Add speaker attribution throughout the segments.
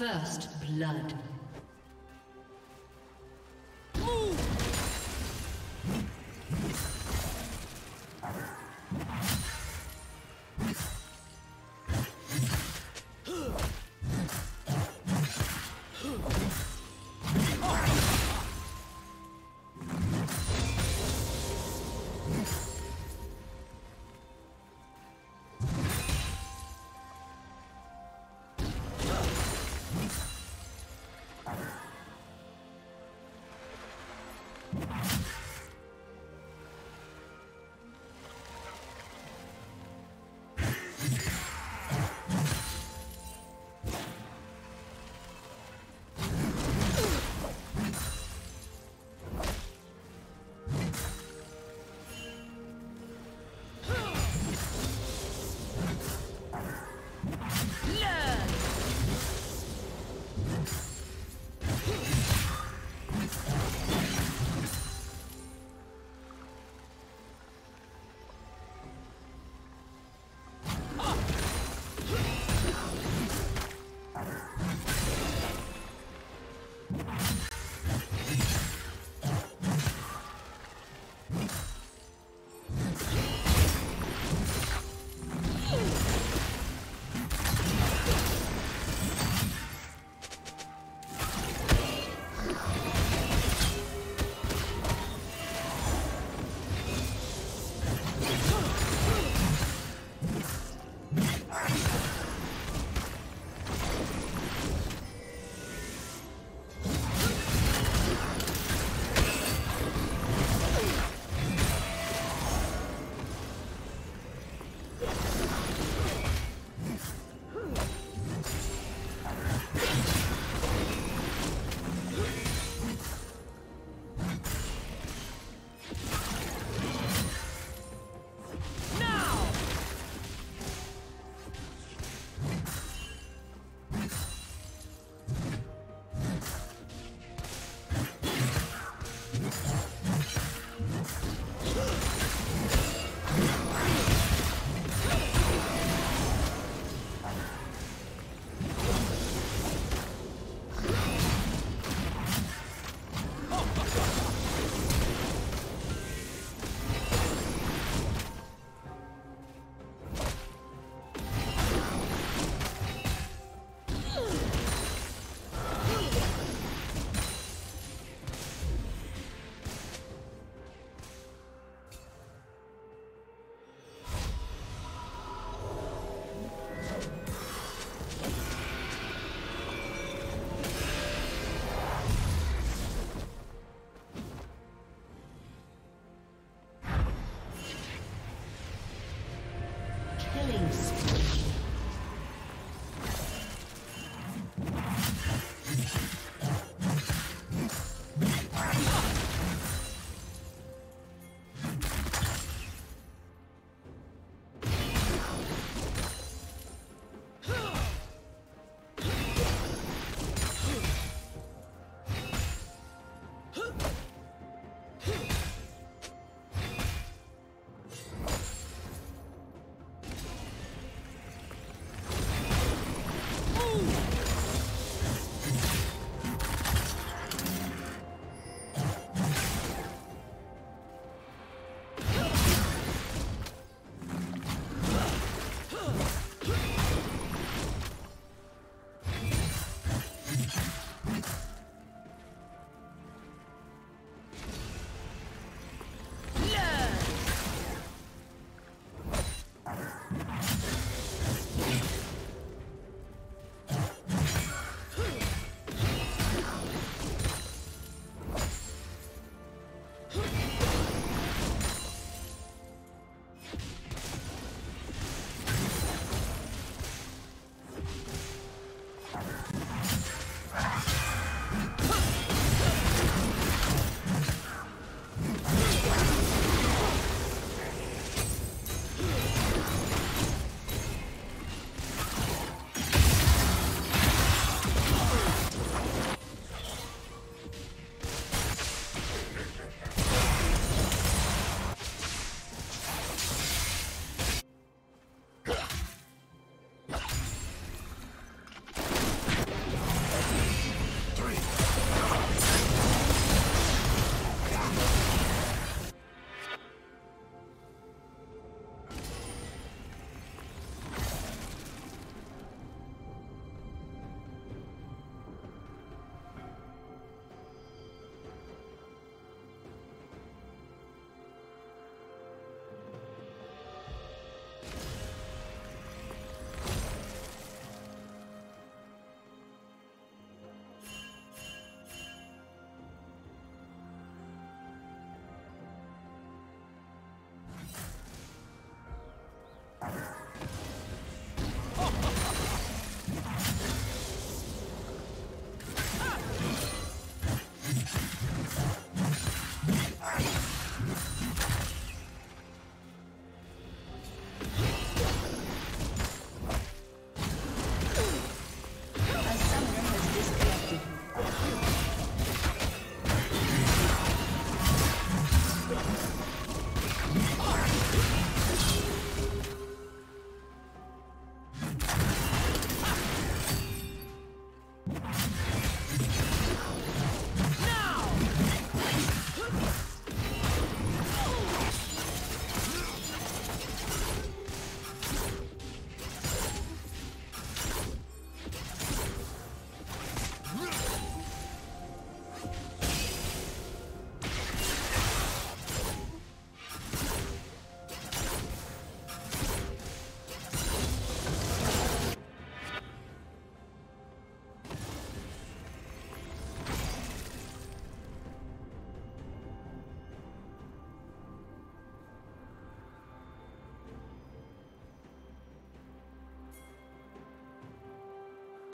Speaker 1: First blood.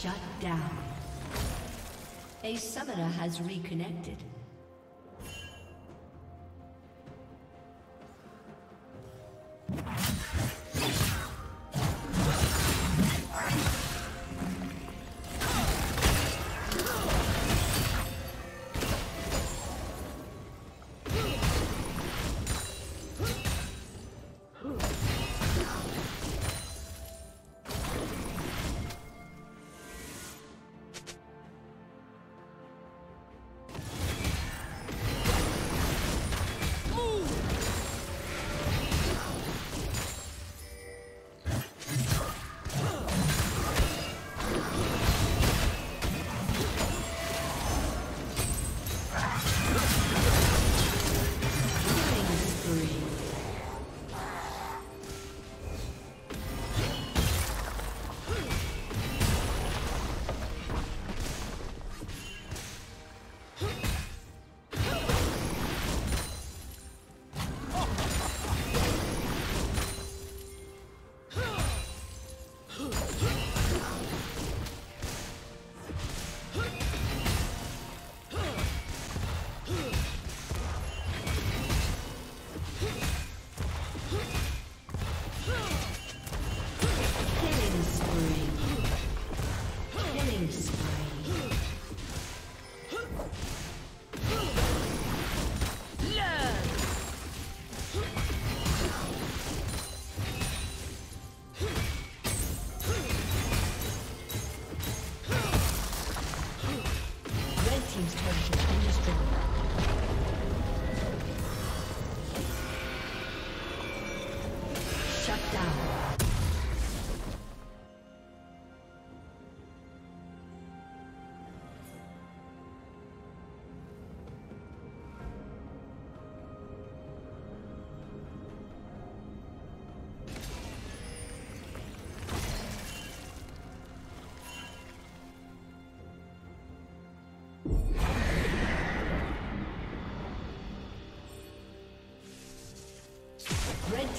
Speaker 1: Shut down. A summoner has reconnected.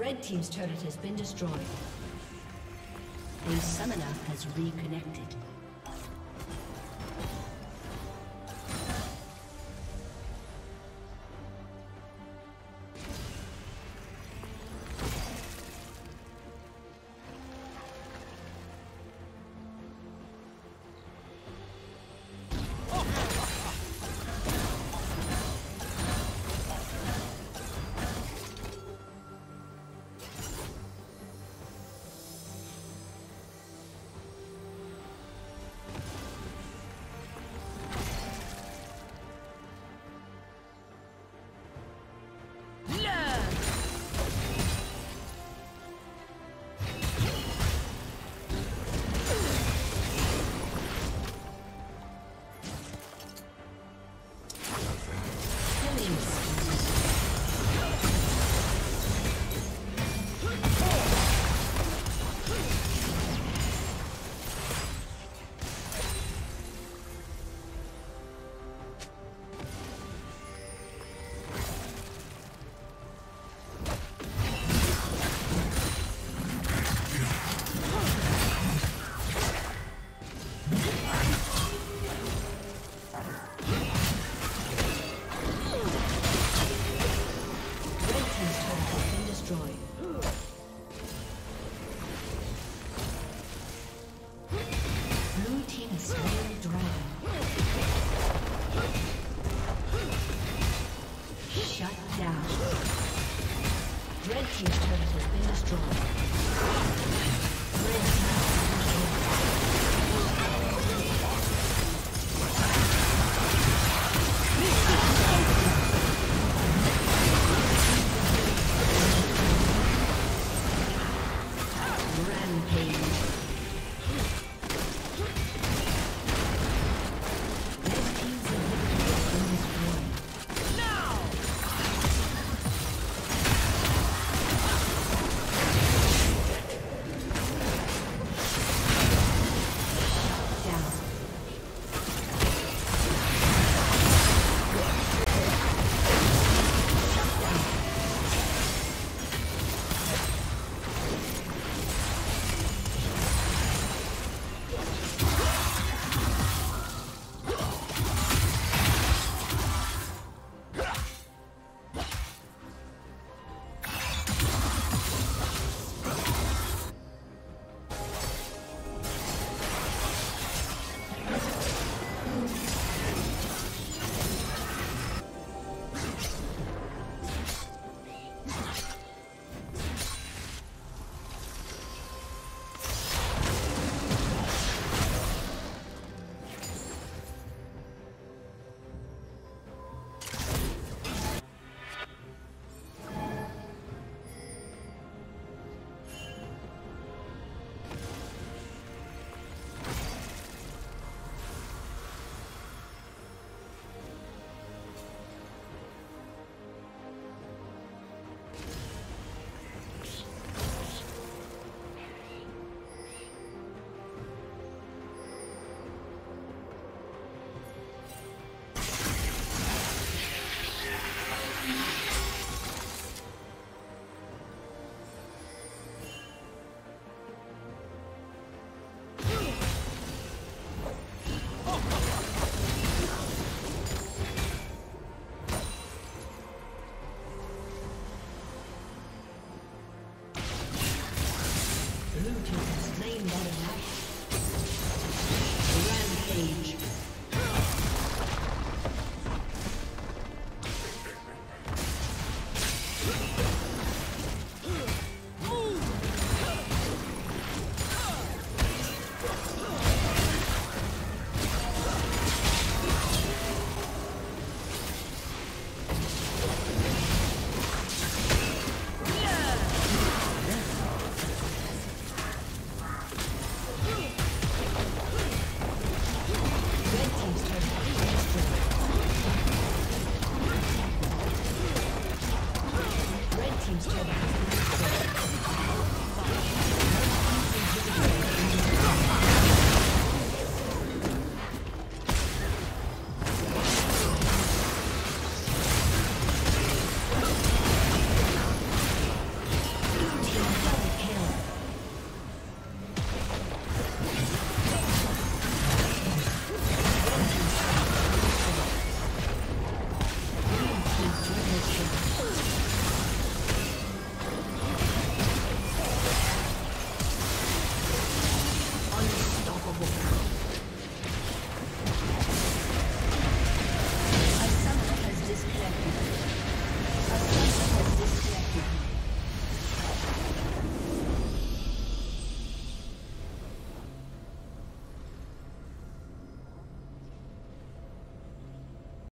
Speaker 1: Red Team's turret has been destroyed. A summoner has reconnected.